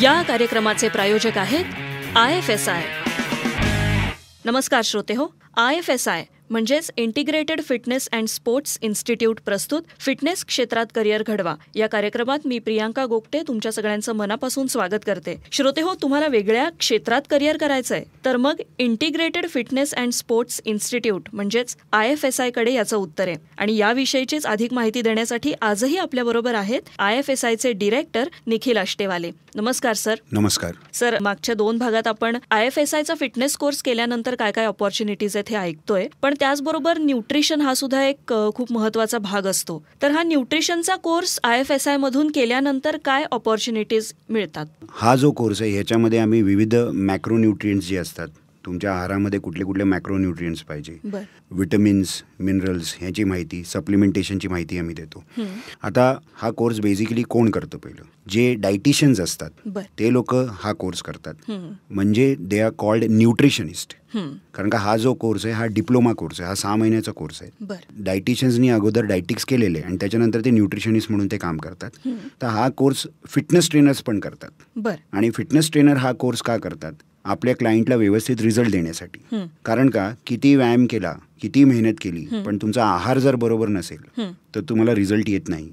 या कार्यक्रमाचे प्रायोजक आहेत आय एफ एस आय. नमस्कार श्रोते हो. आय एफ एस आय म्हणजेच integrated fitness and sports institute प्रस्तुत फिटनेस क्षेत्रात करिअर घडवा. या कार्यक्रमात मी प्रियांका गोगटे तुमच्या सगळ्यांचं मनापासून स्वागत करते. श्रोते हो तुम्हाला वेगळ्या क्षेत्रात करिअर करायचंय. तर मग integrated fitness and sports institute म्हणजेच आय एफ एस आयकडे याचं उत्तर आहे. आणि याविषयीचीच अधिक माहिती देण्यासाठी आजही आपल्याबरोबर आहेत आय एफ एस आयचे डिरेक्टर निखिल अष्टेवाले नमस्कार सर. नमस्कार. सर मागच्या दोन भागात आपण आय एफ एस आयचा फिटनेस कोर्स केल्यानंतर काय काय ऑपॉर्च्युनिटीज आहेत हे ऐकतोय. पण त्याचबरोबर न्यूट्रिशन हा सुद्धा एक खूप महत्त्वाचा भाग असतो. तर हा न्यूट्रिशनचा course I F S I मधून केल्यानंतर काय ऑपॉर्च्युनिटीज मिळतात? हा जो कोर्स आहे ह्याच्यामध्ये आम्ही विविध मॅक्रो मॅक्रोन्यूट्रियंट्स जे असतात तुमच्या आहारामध्ये कुठले कुठले मॅक्रोन्यूट्रियंट्स पाहिजे. विटमिन्स मिनरल्स ह्याची माहिती सप्लिमेंटेशनची माहिती आम्ही देतो. आता हा कोर्स बेसिकली कोण करतं पहिलं? जे डायटिशियन्स असतात ते लोक हा कोर्स करतात. म्हणजे दे आर कॉल्ड न्यूट्रिशनिस्ट कारण का हा जो कोर्स आहे हा डिप्लोमा कोर्स आहे हा सहा महिन्याचा कोर्स आहे. डायटिशियन्सनी अगोदर डायटिक्स केलेले आणि त्याच्यानंतर ते न्यूट्रिशनिस्ट म्हणून ते काम करतात. तर हा कोर्स फिटनेस ट्रेनर्स पण करतात. आणि फिटनेस ट्रेनर हा कोर्स का करतात? आपल्या क्लायंटला व्यवस्थित रिझल्ट देण्यासाठी. कारण का? किती व्यायाम केला किती मेहनत केली पण तुमचा आहार जर बरोबर नसेल तर तुम्हाला रिझल्ट येत नाही.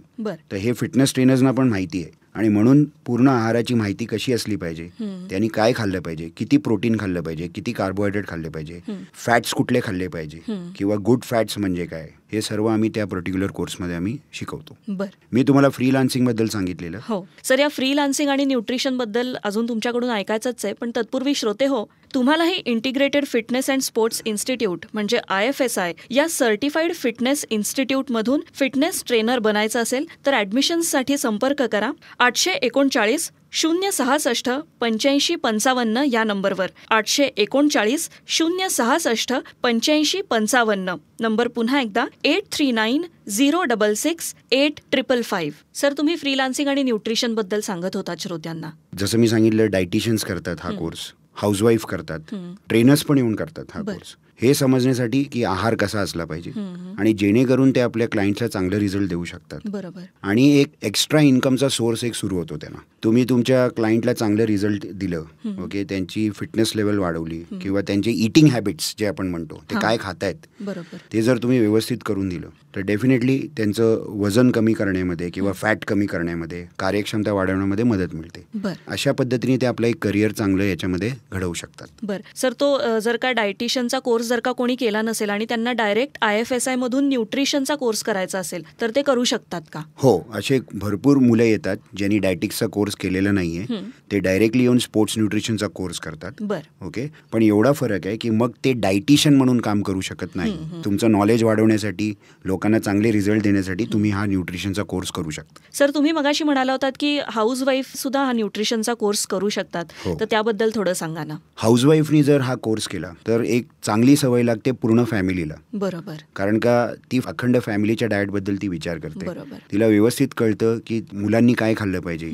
तर हे फिटनेस ट्रेनर्सना पण माहिती आहे. आणि म्हणून पूर्ण आहाराची माहिती कशी असली पाहिजे. त्यांनी काय खाल्लं पाहिजे किती प्रोटीन खाल्लं पाहिजे किती कार्बोहायड्रेट खाल्ले पाहिजे फॅट्स कुठले खाल्ले पाहिजे. किंवा गुड फॅट्स म्हणजे काय? हे सर्व आम्ही त्या पर्टिक्युलर कोर्समध्ये आम्ही शिकवतो. बर. मी तुम्हाला फ्रीलान्सिंगबद्दल सांगितलेलं. हो. सर या फ्रीलान्सिंग आणि न्यूट्रिशनबद्दल अजून तुमच्याकडून ऐकायचंच आहे पण तत्पूर्वी श्रोते हो तुम्हालाही integrated fitness and sports institute म्हणजे आय एफ एस आय या सर्टिफाईड फिटनेस इन्स्टिट्यूटमधून फिटनेस ट्रेनर बनायचं असेल तर ॲडमिशन्ससाठी संपर्क करा. आठशे एकोणचाळीस शून्य सहासष्ट पंच्याऐंशी पंचावन्न या नंबरवर. आठशे एकोणचाळीस शून्य सहासष्ट पंच्याऐंशी पंचावन्न. नंबर पुन्हा एकदा eight three nine zero double six eight triple five. Sir तुम्ही फ्रीलान्सिंग आणि न्यूट्रिशनबद्दल सांगत होता श्रोत्यांना. जसं मी सांगितलं डायटिशियन्स करतात हा. कोर्स. हाऊसवाईफ करतात. ट्रेनर्स पण येऊन करतात हा. कोर्स हे समजण्यासाठी की आहार कसा असला पाहिजे. आणि जेणेकरून ते आपल्या क्लायंटला चांगलं रिझल्ट देऊ शकतात. बरोबर. आणि एक एक्स्ट्रा इन्कमचा सोर्स एक सुरू होतो त्यांना. तुम्ही तुमच्या क्लायंटला चांगलं रिझल्ट दिलं ओके त्यांची फिटनेस लेवल वाढवली किंवा त्यांचे इटिंग हॅबिट्स जे आपण म्हणतो ते. काय खातायत बरोबर. ते जर तुम्ही व्यवस्थित करून दिलं तर डेफिनेटली त्यांचं वजन कमी करण्यामध्ये किंवा फॅट कमी करण्यामध्ये कार्यक्षमता वाढवण्यामध्ये मदत मिळते. अशा पद्धतीने ते आपलं एक करिअर चांगलं याच्यामध्ये घडवू शकतात. बर. सर तो जर का डायटिशियनचा कोर्स जर का कोणी केला नसेल आणि त्यांना direct I F S I मधून न्यूट्रिशनचा कोर्स करायचा असेल तर ते करू शकतात का? हो असे भरपूर मुलं येतात ज्यांनी डायटिक्सचा कोर्स केलेला नाहीये. ते डायरेक्टली येऊन स्पोर्ट्स न्यूट्रिशनचा कोर्स करतात. बर. ओके? पण एवढा फरक आहे की मग ते डायटिशियन म्हणून काम करू शकत नाही. तुमचं नॉलेज वाढवण्यासाठी लोकांना चांगले रिझल्ट देण्यासाठी तुम्ही हा न्यूट्रिशनचा कोर्स करू शकता. सर तुम्ही मगाशी म्हणाला होतात की हाऊस वाईफ सुद्धा हा न्यूट्रिशनचा कोर्स करू शकतात. हो. तर त्याबद्दल थोडं सांगा. ना हाऊसवाईफनी जर हा कोर्स केला तर एक चांगली सवय लागते पूर्ण फॅमिलीला बरोबर कारण का ती अखंड फॅमिलीच्या डाएटबद्दल ती विचार करते बरोबर. तिला व्यवस्थित कळतं की मुलांनी काय खाल्लं पाहिजे.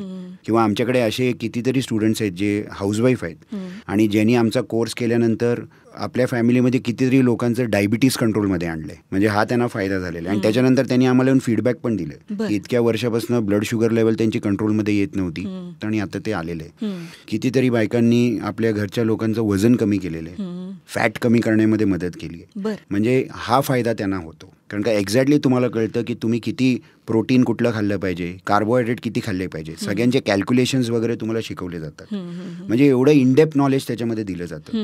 किंवा आमच्याकडे असे कितीतरी स्टुडंट्स आहेत जे हाऊसवाईफ आहेत. आणि ज्यांनी आमचा कोर्स केल्यानंतर आपल्या फॅमिलीमध्ये कितीतरी लोकांचं डायबिटीस कंट्रोलमध्ये आणलंय. म्हणजे हा त्यांना फायदा झालेला आहे. आणि त्याच्यानंतर त्यांनी आम्हाला येऊन फीडबॅक पण दिले. इतक्या वर्षापासून ब्लड शुगर लेवल त्यांची कंट्रोलमध्ये येत नव्हती. आणि आता ते आलेले आहे. कितीतरी बायकांनी आपल्या घरच्या लोकांचं वजन कमी केलेलं आहे. फॅट कमी करण्यामध्ये मदत केली आहे. म्हणजे हा फायदा त्यांना होतो. कारण का एक्झॅक्टली तुम्हाला कळतं की तुम्ही किती प्रोटीन कुठलं खाल्लं पाहिजे कार्बोहायड्रेट किती खाल्ले पाहिजे. सगळ्यांचे कॅल्क्युलेशन्स वगैरे तुम्हाला शिकवले जातात. म्हणजे एवढं इनडेप्थ नॉलेज त्याच्यामध्ये दिलं जातं.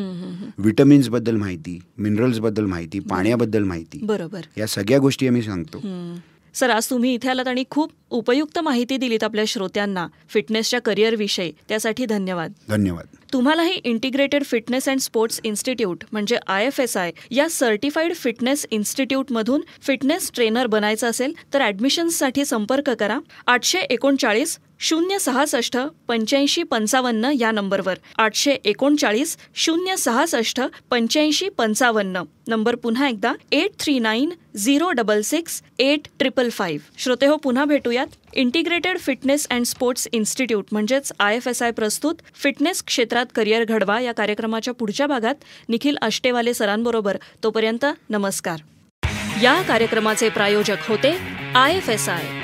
विटमिन्सबद्दल माहिती मिनरल्सबद्दल माहिती पाण्याबद्दल माहिती. बरोबर. या सगळ्या गोष्टी आम्ही सांगतो. सर आज तुम्ही इथे आलात आणि खूप उपयुक्त माहिती दिलीत आपल्या श्रोत्यांना फिटनेसच्या करिअर विषयी. त्यासाठी धन्यवाद. धन्यवाद. तुम्हालाही integrated fitness and sports institute म्हणजे आय एफ एस आय या सर्टिफाईड फिटनेस इन्स्टिट्यूटमधून फिटनेस ट्रेनर बनायचं असेल तर ॲडमिशन्ससाठी संपर्क करा. आठशे एकोणचाळीस शून्य सहासष्ट पंच्याऐंशी पंचावन्न या नंबरवर. आठशे एकोणचाळीस शून्य सहासष्ट पंच्याऐंशी पंचावन्न. नंबर पुन्हा एकदा eight three nine zero double six eight triple five. श्रोते हो पुन्हा भेटूयात. Integrated fitness and sports institute म्हणजेच आय एफ एस आय प्रस्तुत फिटनेस क्षेत्रात करिअर घडवा या कार्यक्रमाच्या पुढच्या भागात निखिल अष्टेवाले सरांबरोबर. तोपर्यंत नमस्कार. या कार्यक्रमाचे प्रायोजक होते आय एफ एस आय.